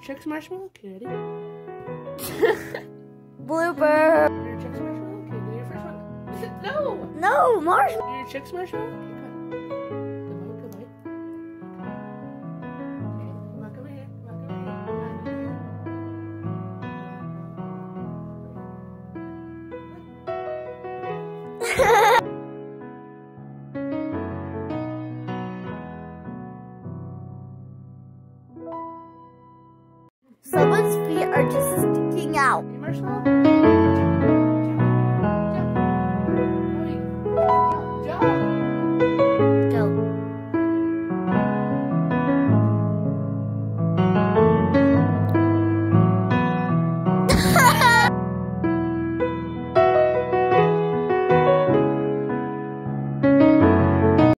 chicks marshmallow? Okay, ready? Blooper. Your chicks marshmallow? Okay, do your first one. no! No, marshmallow. Your chicks marshmallow? Okay, come on. Someone's feet are just sticking out.